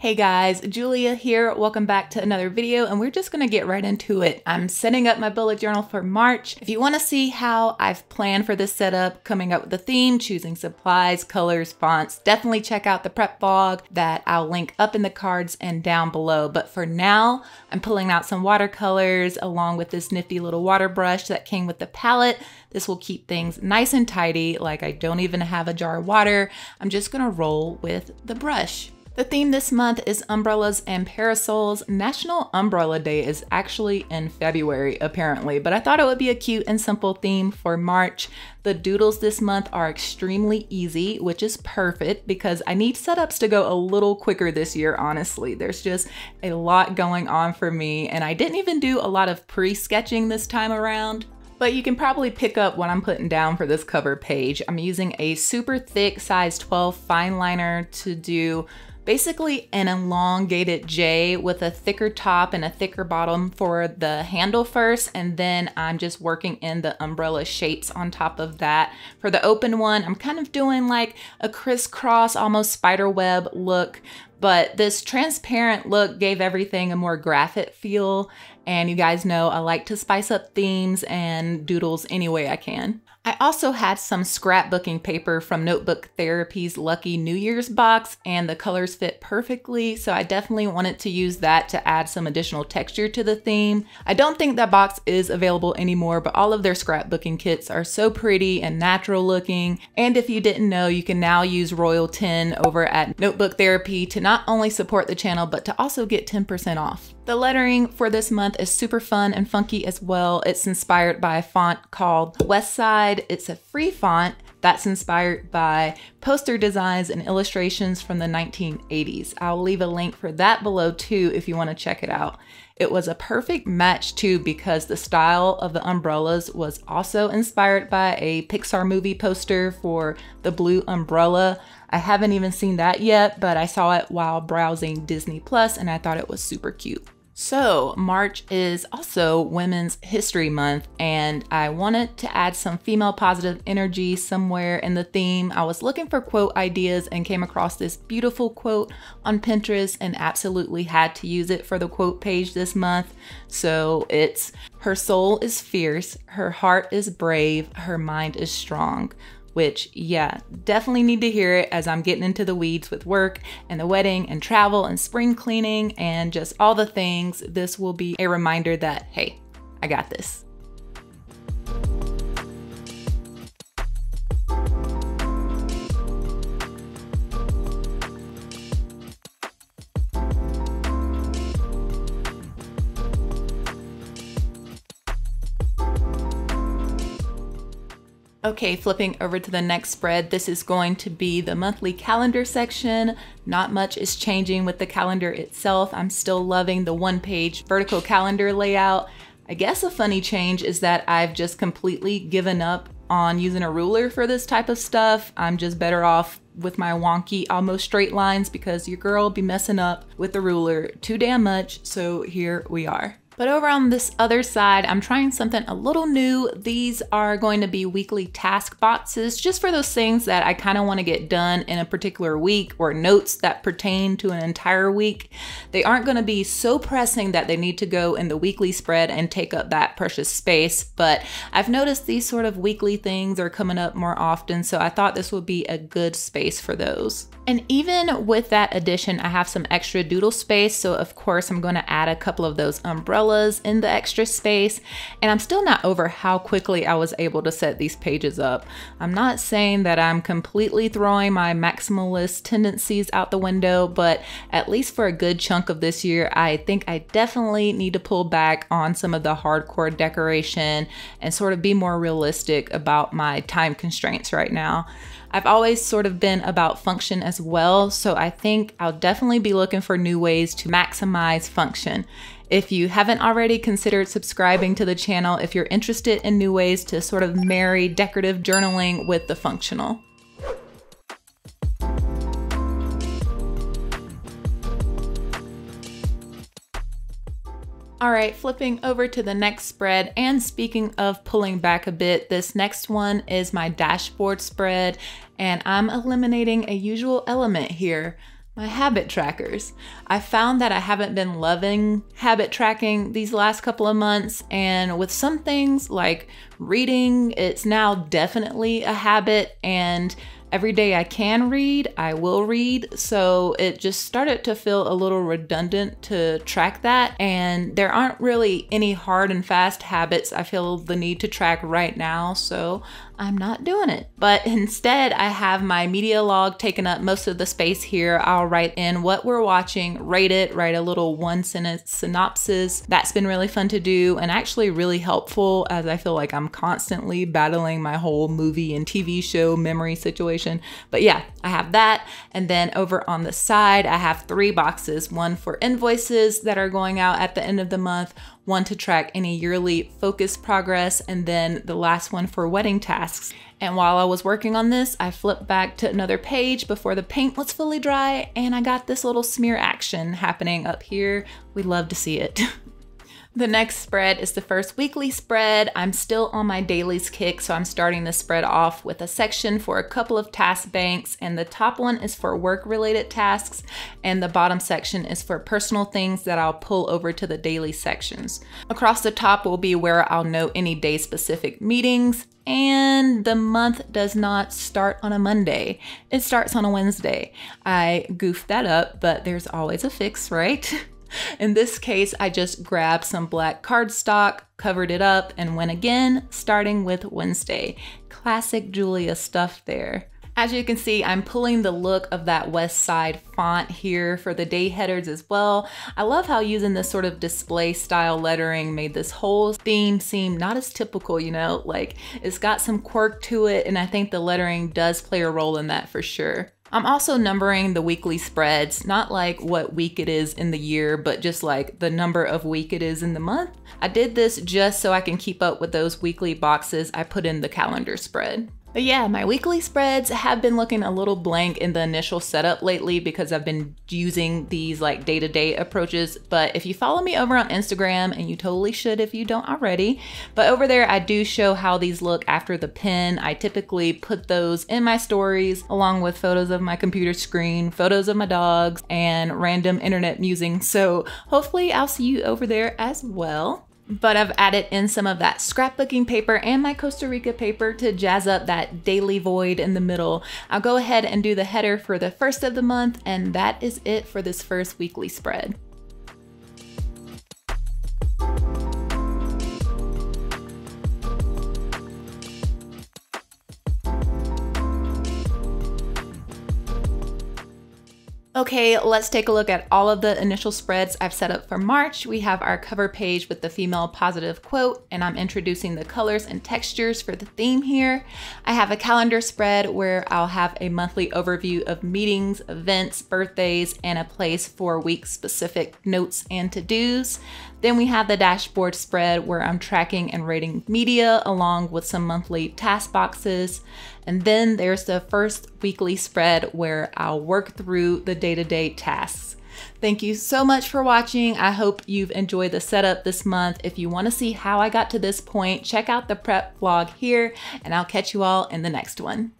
Hey guys, Julia here. Welcome back to another video and we're just gonna get right into it. I'm setting up my bullet journal for March. If you wanna see how I've planned for this setup, coming up with the theme, choosing supplies, colors, fonts, definitely check out the prep vlog that I'll link up in the cards and down below. But for now, I'm pulling out some watercolors along with this nifty little water brush that came with the palette. This will keep things nice and tidy, like I don't even have a jar of water. I'm just gonna roll with the brush. The theme this month is umbrellas and parasols. National Umbrella Day is actually in February, apparently, but I thought it would be a cute and simple theme for March. The doodles this month are extremely easy, which is perfect because I need setups to go a little quicker this year, honestly. There's just a lot going on for me, and I didn't even do a lot of pre-sketching this time around. But you can probably pick up what I'm putting down for this cover page. I'm using a super thick size 12 fine liner to do basically an elongated J with a thicker top and a thicker bottom for the handle first. And then I'm just working in the umbrella shapes on top of that. For the open one, I'm kind of doing like a crisscross, almost spider web look. But this transparent look gave everything a more graphic feel. And you guys know I like to spice up themes and doodles any way I can. I also had some scrapbooking paper from Notebook Therapy's Lucky New Year's box, and the colors fit perfectly, so I definitely wanted to use that to add some additional texture to the theme. I don't think that box is available anymore, but all of their scrapbooking kits are so pretty and natural looking. And if you didn't know, you can now use Royal 10 over at Notebook Therapy to not only support the channel, but to also get 10% off. The lettering for this month is super fun and funky as well. It's inspired by a font called Westside. It's a free font that's inspired by poster designs and illustrations from the 1980s. I'll leave a link for that below too if you want to check it out. It was a perfect match too because the style of the umbrellas was also inspired by a Pixar movie poster for the blue umbrella. I haven't even seen that yet, but I saw it while browsing Disney Plus and I thought it was super cute. So, March is also Women's History Month, and I wanted to add some female positive energy somewhere in the theme. I was looking for quote ideas and came across this beautiful quote on Pinterest and absolutely had to use it for the quote page this month. So, it's Her soul is fierce, her heart is brave, her mind is strong which, yeah, definitely need to hear it as I'm getting into the weeds with work and the wedding and travel and spring cleaning and just all the things. This will be a reminder that, hey, I got this. Okay, flipping over to the next spread, this is going to be the monthly calendar section. Not much is changing with the calendar itself. I'm still loving the one page vertical calendar layout. I guess a funny change is that I've just completely given up on using a ruler for this type of stuff. I'm just better off with my wonky almost straight lines because your girl be messing up with the ruler too damn much. So here we are. But over on this other side, I'm trying something a little new. These are going to be weekly task boxes, just for those things that I kind of want to get done in a particular week or notes that pertain to an entire week. They aren't going to be so pressing that they need to go in the weekly spread and take up that precious space, but I've noticed these sort of weekly things are coming up more often, so I thought this would be a good space for those. And even with that addition, I have some extra doodle space, so of course I'm going to add a couple of those umbrellas umbrellas in the extra space, and I'm still not over how quickly I was able to set these pages up. I'm not saying that I'm completely throwing my maximalist tendencies out the window, but at least for a good chunk of this year, I think I definitely need to pull back on some of the hardcore decoration and sort of be more realistic about my time constraints right now. I've always sort of been about function as well, so I think I'll definitely be looking for new ways to maximize function. If you haven't already considered subscribing to the channel if you're interested in new ways to sort of marry decorative journaling with the functional. All right, flipping over to the next spread. And speaking of pulling back a bit, this next one is my dashboard spread, and I'm eliminating a usual element here. my habit trackers. I found that I haven't been loving habit tracking these last couple of months, and with some things like reading, it's now definitely a habit, and every day I can read, I will read. So it just started to feel a little redundant to track that. And there aren't really any hard and fast habits I feel the need to track right now. So I'm not doing it. But instead, I have my media log taking up most of the space here. I'll write in what we're watching, rate it, write a little one sentence synopsis. That's been really fun to do and actually really helpful as I feel like I'm constantly battling my whole movie and TV show memory situation. But yeah, I have that. And then over on the side, I have three boxes one for invoices that are going out at the end of the month, one to track any yearly focus progress, and then the last one for wedding tasks. And while I was working on this, I flipped back to another page before the paint was fully dry, and I got this little smear action happening up here. We'd love to see it. The next spread is the first weekly spread. I'm still on my dailies kick, so I'm starting the spread off with a section for a couple of task banks, and the top one is for work related tasks, and the bottom section is for personal things that I'll pull over to the daily sections. Across the top will be where I'll note any day specific meetings, and the month does not start on a Monday. It starts on a Wednesday. I goofed that up, but there's always a fix, right? In this case, I just grabbed some black cardstock, covered it up, and went again, starting with Wednesday. Classic Julia stuff there. As you can see, I'm pulling the look of that West Side font here for the day headers as well. I love how using this sort of display style lettering made this whole theme seem not as typical, you know, like it's got some quirk to it and I think the lettering does play a role in that for sure. I'm also numbering the weekly spreads, not like what week it is in the year, but just like the number of week it is in the month. I did this just so I can keep up with those weekly boxes I put in the calendar spread. But yeah, my weekly spreads have been looking a little blank in the initial setup lately because I've been using these like day to day approaches. But if you follow me over on Instagram, and you totally should if you don't already, but over there I do show how these look after the pin. I typically put those in my stories along with photos of my computer screen, photos of my dogs, and random internet musing. So hopefully I'll see you over there as well but I've added in some of that scrapbooking paper and my Costa Rica paper to jazz up that daily void in the middle. I'll go ahead and do the header for the first of the month, and that is it for this first weekly spread. Okay, let's take a look at all of the initial spreads I've set up for March. We have our cover page with the female positive quote, and I'm introducing the colors and textures for the theme here. I have a calendar spread where I'll have a monthly overview of meetings, events, birthdays, and a place for week specific notes and to-dos. Then we have the dashboard spread where I'm tracking and rating media along with some monthly task boxes. And then there's the first weekly spread where I'll work through the day to day tasks. Thank you so much for watching. I hope you've enjoyed the setup this month. If you want to see how I got to this point, check out the prep vlog here, and I'll catch you all in the next one.